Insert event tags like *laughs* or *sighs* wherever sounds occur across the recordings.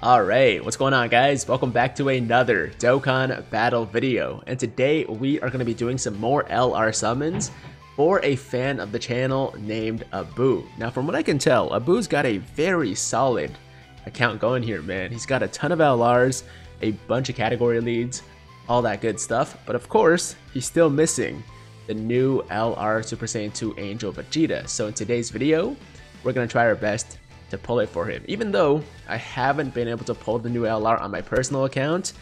Alright, what's going on guys? Welcome back to another Dokkan Battle video. And today we are going to be doing some more LR summons for a fan of the channel named Abu. Now from what I can tell, Abu's got a very solid account going here, man. He's got a ton of LRs, a bunch of category leads, all that good stuff. But of course, he's still missing the new LR Super Saiyan 2 Angel Vegeta. So in today's video, we're going to try our best to pull it for him. Even though I haven't been able to pull the new LR on my personal account,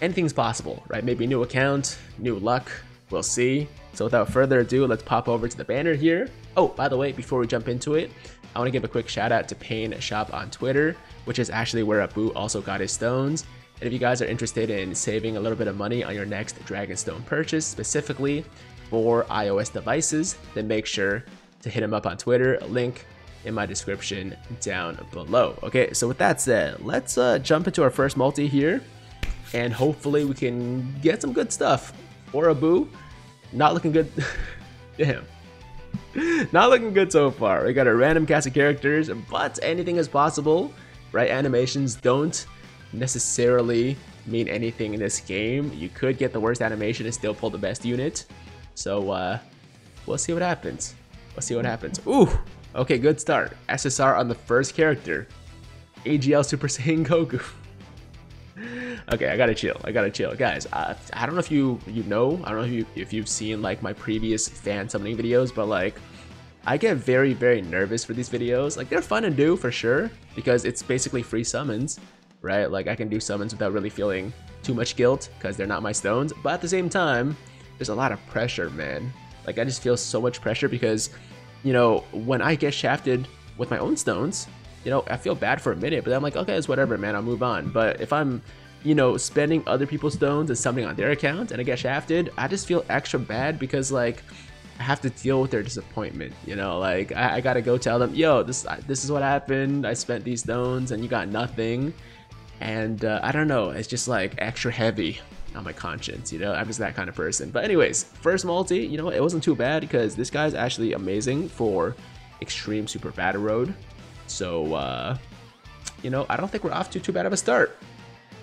anything's possible, right? Maybe new account, new luck, we'll see. So without further ado, let's pop over to the banner here. Oh, by the way, before we jump into it, I want to give a quick shout out to Pain Shop on Twitter, which is actually where Abu also got his stones. And if you guys are interested in saving a little bit of money on your next Dragonstone purchase, specifically for iOS devices, then make sure to hit him up on Twitter. Link in my description down below. Okay, so with that said, let's uh, jump into our first multi here, and hopefully we can get some good stuff. For Abu, not looking good. *laughs* Damn. *laughs* Not looking good so far. We got a random cast of characters, but anything is possible, right? Animations don't necessarily mean anything in this game. You could get the worst animation and still pull the best unit. So, uh, we'll see what happens. We'll see what happens. Ooh, Okay, good start. SSR on the first character. AGL Super Saiyan Goku. *laughs* okay, I gotta chill. I gotta chill, guys. Uh, I don't know if you you know. I don't know if you if you've seen like my previous fan summoning videos, but like I get very very nervous for these videos. Like they're fun to do for sure because it's basically free summons, right? Like I can do summons without really feeling too much guilt because they're not my stones. But at the same time, there's a lot of pressure, man. Like I just feel so much pressure because you know, when I get shafted with my own stones, you know, I feel bad for a minute, but I'm like, okay, it's whatever, man, I'll move on. But if I'm, you know, spending other people's stones and something on their account and I get shafted, I just feel extra bad because like I have to deal with their disappointment. You know, like I, I gotta go tell them, yo, this this is what happened. I spent these stones and you got nothing, and uh, I don't know. It's just like extra heavy on my conscience, you know? I'm just that kind of person. But anyways, first multi, you know, it wasn't too bad because this guy's actually amazing for Extreme Super Battle Road. So, uh, you know, I don't think we're off to too bad of a start.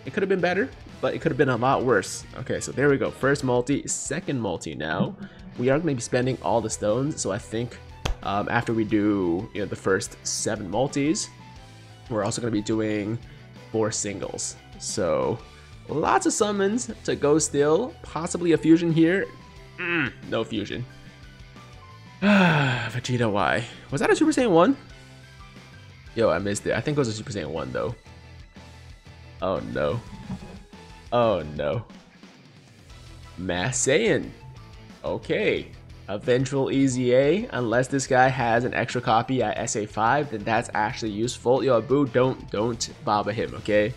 It could have been better, but it could have been a lot worse. Okay, so there we go. First multi, second multi now. We are going to be spending all the stones, so I think um, after we do you know, the first seven multis, we're also going to be doing four singles. So Lots of summons to go still. Possibly a fusion here. Mm, no fusion. *sighs* Vegeta Y. Was that a Super Saiyan 1? Yo, I missed it. I think it was a Super Saiyan 1 though. Oh no. Oh no. Mass Saiyan. Okay. Eventual EZA. Unless this guy has an extra copy at SA5, then that's actually useful. Yo, Abu, don't, don't baba him, okay?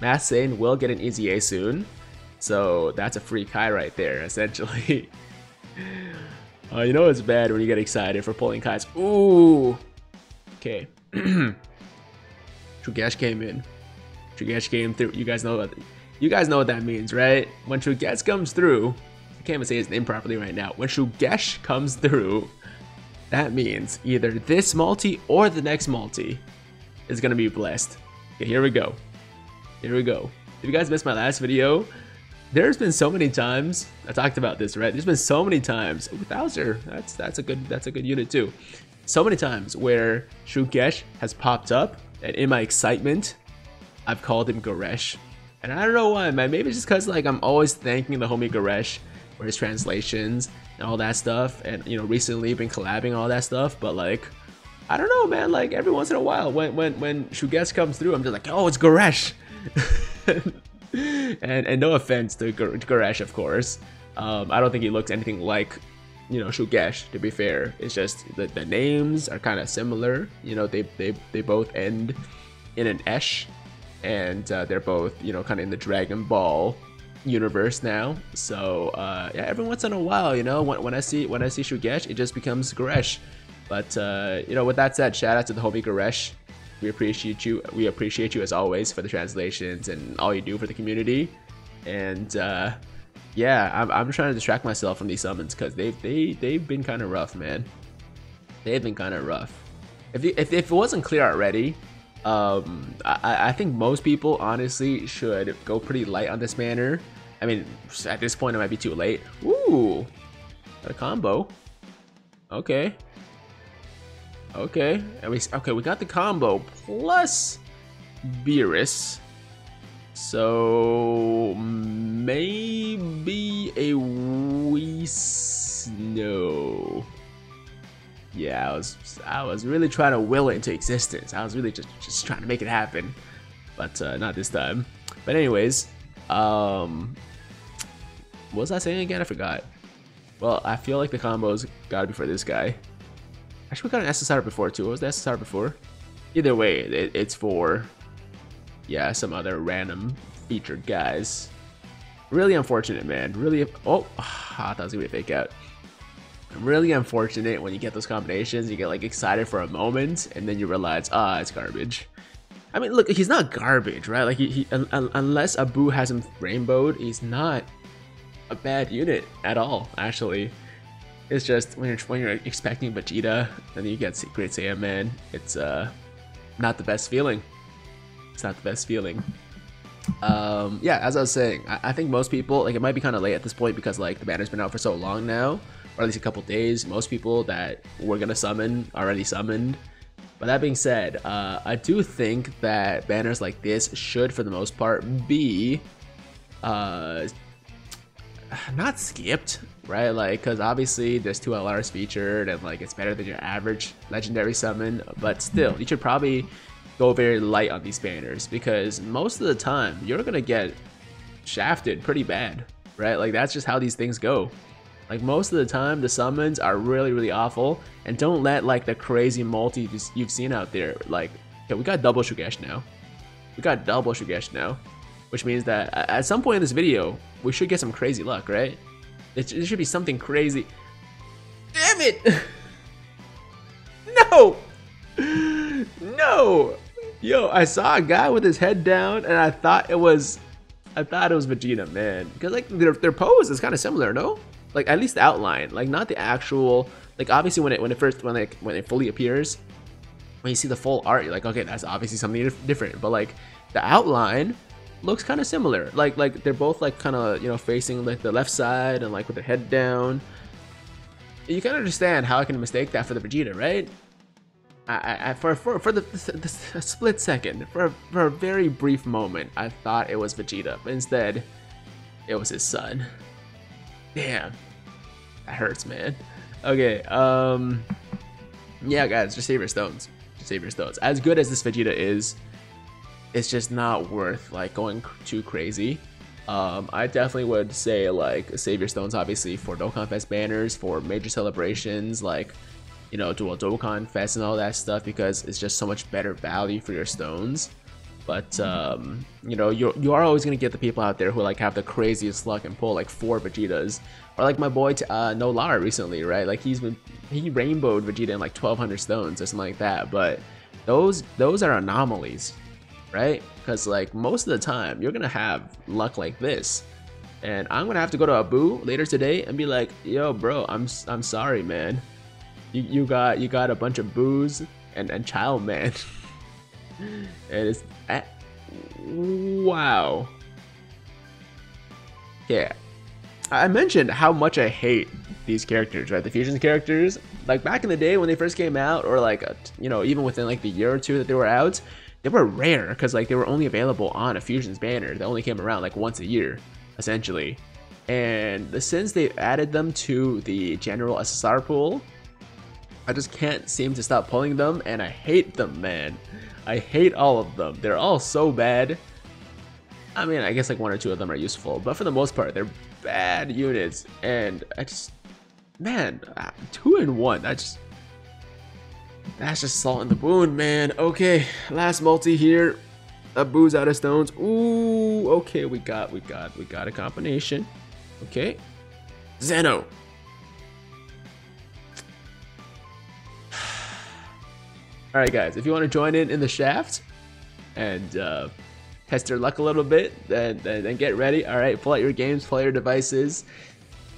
Mass Saiyan will get an EZA soon, so that's a free Kai right there, *laughs* essentially. uh, you know it's bad when you get excited for pulling Kais. Ooh! Okay. *clears throat* Trugesh came in. Trugesh came through. You guys know that. you guys know what that means, right? When Trugesh comes through, I can't even say his name properly right now. When Trugesh comes through, that means either this multi or the next multi is gonna be blessed. Okay, here we go. Here we go. If you guys missed my last video, there's been so many times I talked about this, right? There's been so many times. Ooh, Bowser, that's that's a good that's a good unit too. So many times where Shugesh has popped up, and in my excitement, I've called him Goresh. And I don't know why, man. Maybe it's just because like I'm always thanking the homie Goresh for his translations and all that stuff. And you know, recently been collabing all that stuff. But like, I don't know, man. Like every once in a while, when when when Shugesh comes through, I'm just like, oh, it's Goresh. *laughs* and and no offense to Goresh, of course. Um, I don't think he looks anything like, you know, Shugesh. To be fair, it's just the, the names are kind of similar. You know, they they they both end in an esh, and uh, they're both you know kind of in the Dragon Ball universe now. So uh, yeah, every once in a while, you know, when, when I see when I see Shugesh, it just becomes Goresh. But uh, you know, with that said, shout out to the homie Goresh. We appreciate you. We appreciate you as always for the translations and all you do for the community. And uh, yeah, I'm, I'm trying to distract myself from these summons because they've they they've been kind of rough, man. They've been kind of rough. If, if if it wasn't clear already, Um, I, I think most people honestly should go pretty light on this banner. I mean, at this point, it might be too late. Ooh, a combo. Okay. Okay. We, okay, we got the combo plus Beerus. So maybe a wee snow. Yeah, I was I was really trying to will it into existence. I was really just just trying to make it happen, but uh, not this time. But anyways, um, what was I saying again? I forgot. Well, I feel like the combos gotta be for this guy. Actually, we got an SSR before too. What was the SSR before? Either way, it, it's for yeah, some other random featured guys. Really unfortunate, man. Really, oh, I thought it was gonna be a fake out. Really unfortunate when you get those combinations. You get like excited for a moment, and then you realize, ah, it's garbage. I mean, look, he's not garbage, right? Like, he, he un unless Abu has him rainbowed, he's not a bad unit at all. Actually, it's just when you're when you're expecting Vegeta, and you get Great Saiyaman, it's uh not the best feeling it's not the best feeling. Um, yeah, as I was saying, I, I think most people like it might be kind of late at this point because like the banner's been out for so long now, or at least a couple days. Most people that we're gonna summon already summoned. But that being said, uh, I do think that banners like this should, for the most part, be uh, not skipped, right? Like, because obviously there's two LRs featured, and like it's better than your average legendary summon. But still, you should probably go very light on these banners because most of the time you're gonna get shafted pretty bad, right? Like that's just how these things go. Like most of the time the summons are really really awful and don't let like the crazy multi you've seen out there like okay, we got double Shugesh now. We got double Shugesh now, which means that at some point in this video we should get some crazy luck, right? It, should be something crazy. Damn it! *laughs* no! *laughs* No! Yo, I saw a guy with his head down, and I thought it was, I thought it was Vegeta, man. Because like their their pose is kind of similar, no? Like at least the outline, like not the actual. Like obviously when it when it first when it when it fully appears, when you see the full art, you're like, okay, that's obviously something different. But like the outline looks kind of similar. Like like they're both like kind of you know facing like the left side and like with their head down. You can understand how I can mistake that for the Vegeta, right? I, I, for, for, for the, the, the, split second, for, for a very brief moment, I thought it was Vegeta, but instead, it was his son. Damn. That hurts, man. Okay, um... Yeah, guys, just save your stones. Just save your stones. As good as this Vegeta is, it's just not worth, like, going too crazy. Um, I definitely would say, like, save your stones, obviously, for Dokkan Fest banners, for major celebrations, like you know, do dual Dokkan Fest and all that stuff because it's just so much better value for your stones. But um, you know, you you are always gonna get the people out there who like have the craziest luck and pull like four Vegetas, or like my boy uh, Nolar recently, right? Like he's been he rainbowed Vegeta in like 1,200 stones or something like that. But those those are anomalies, right? Because like most of the time you're gonna have luck like this, and I'm gonna have to go to Abu later today and be like, yo, bro, I'm I'm sorry, man you, you got you got a bunch of booze and, and child man. *laughs* and it's uh, wow. Yeah. I mentioned how much I hate these characters, right? The fusion characters. Like back in the day when they first came out, or like a, you know, even within like the year or two that they were out, they were rare because like they were only available on a fusions banner. They only came around like once a year, essentially. And since they've added them to the general SSR pool, I just can't seem to stop pulling them, and I hate them, man. I hate all of them. They're all so bad. I mean, I guess like one or two of them are useful, but for the most part, they're bad units, and I just, man, uh, two and one, that's just, that's just salt in the wound, man. Okay, last multi here. Abu's out of stones. Ooh, okay, we got, we got, we got a combination. Okay, Zeno. *sighs* Alright guys, if you want to join in in the shaft and uh, test your luck a little bit, then, then, then get ready. Alright, pull out your games, out your devices,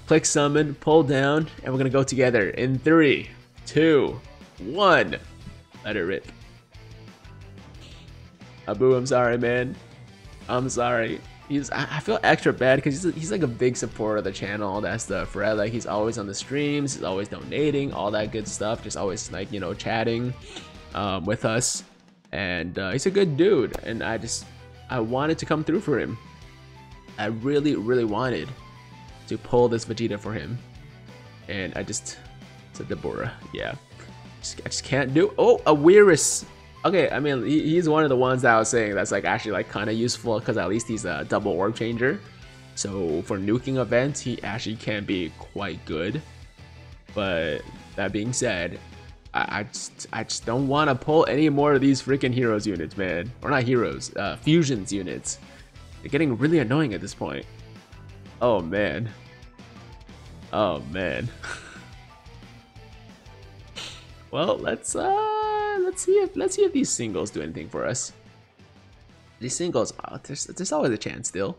click summon, pull down, and we're going to go together in three, two, one. Let it rip. Abu, I'm sorry, man. I'm sorry. He's I feel extra bad because he's, he's like a big supporter of the channel, all that stuff, right? Like he's always on the streams, he's always donating, all that good stuff. Just always like you know chatting um, with us, and uh, he's a good dude. And I just I wanted to come through for him. I really really wanted to pull this Vegeta for him, and I just said Deborah, yeah, just, I just can't do. Oh, a Weirus Okay, I mean, he, he's one of the ones that I was saying that's like actually like kind of useful because at least he's a double orb changer. So for nuking events, he actually can be quite good. But that being said, I, I just I just don't want to pull any more of these freaking heroes units, man. Or not heroes, uh, fusions units. They're getting really annoying at this point. Oh man. Oh man. *laughs* well, let's uh let's see if let's see if these singles do anything for us. These singles, oh, there's there's always a chance still,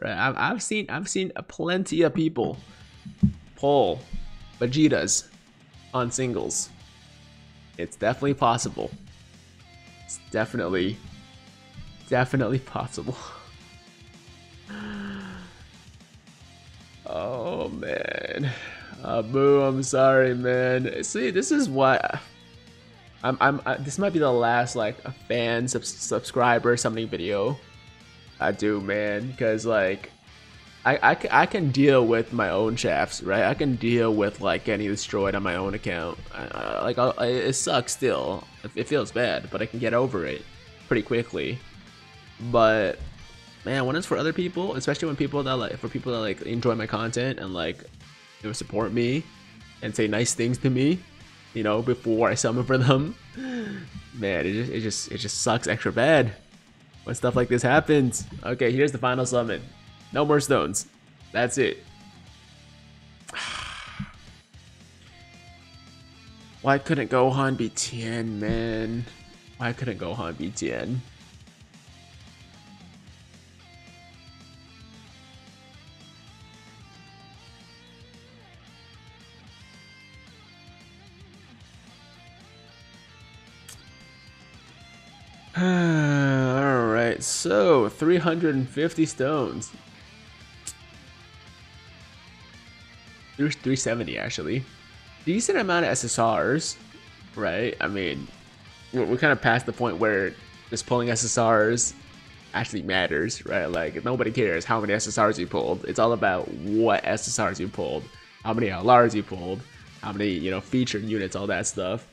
right? I've I've seen I've seen plenty of people pull Vegetas on singles. It's definitely possible. It's definitely definitely possible. *laughs* oh man. Uh, boo, I'm sorry, man. See, this is what I'm, I'm I, this might be the last like a fan sub subscriber something video I do, man, because like I, I, I can deal with my own shafts, right? I can deal with like getting destroyed on my own account. Like I, it sucks still. It feels bad, but I can get over it pretty quickly. But man, when it's for other people, especially when people that like for people that like enjoy my content and like you know, support me and say nice things to me, you know, before I summon for them. *laughs* Man, it just it just it just sucks extra bad when stuff like this happens. Okay, here's the final summon. No more stones. That's it. *sighs* Why couldn't Gohan be 10, man? Why couldn't Gohan be 10? 350 stones. There's 370 actually. Decent amount of SSRs, right? I mean, we're kind of past the point where just pulling SSRs actually matters, right? Like, nobody cares how many SSRs you pulled. It's all about what SSRs you pulled, how many LRs you pulled, how many, you know, featured units, all that stuff.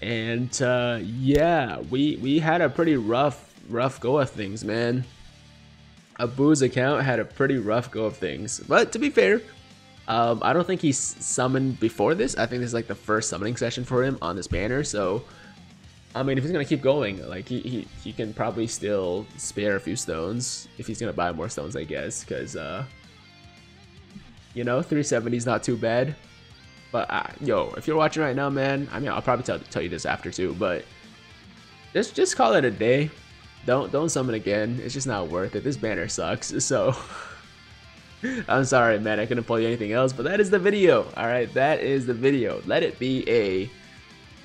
And uh, yeah, we we had a pretty rough rough go of things, man. Abu's account had a pretty rough go of things. But to be fair, um, I don't think he's summoned before this. I think this is like the first summoning session for him on this banner. So, I mean, if he's gonna keep going, like he he, he can probably still spare a few stones if he's gonna buy more stones, I guess. Because uh, you know, 370 is not too bad. But uh, yo, if you're watching right now, man, I mean, I'll probably tell, tell you this after too, but just just call it a day. Don't don't summon again. It's just not worth it. This banner sucks. So *laughs* I'm sorry, man. I couldn't pull you anything else, but that is the video. All right, that is the video. Let it be a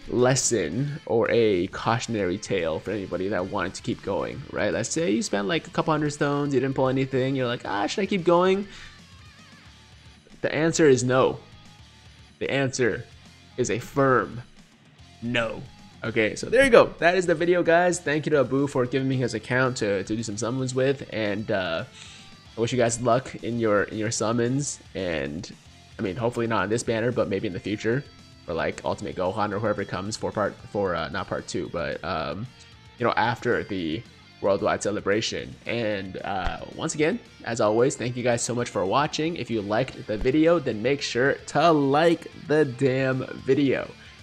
lesson or a cautionary tale for anybody that wanted to keep going, right? Let's say you spent like a couple hundred stones, you didn't pull anything, you're like, ah, should I keep going? The answer is no. The answer is a firm no. Okay, so there you go. That is the video, guys. Thank you to Abu for giving me his account to, to do some summons with, and uh, I wish you guys luck in your in your summons. And I mean, hopefully not in this banner, but maybe in the future, for like Ultimate Gohan or whoever comes for part for uh, not part two, but um, you know after the worldwide celebration. And uh, once again, as always, thank you guys so much for watching. If you liked the video, then make sure to like the damn video.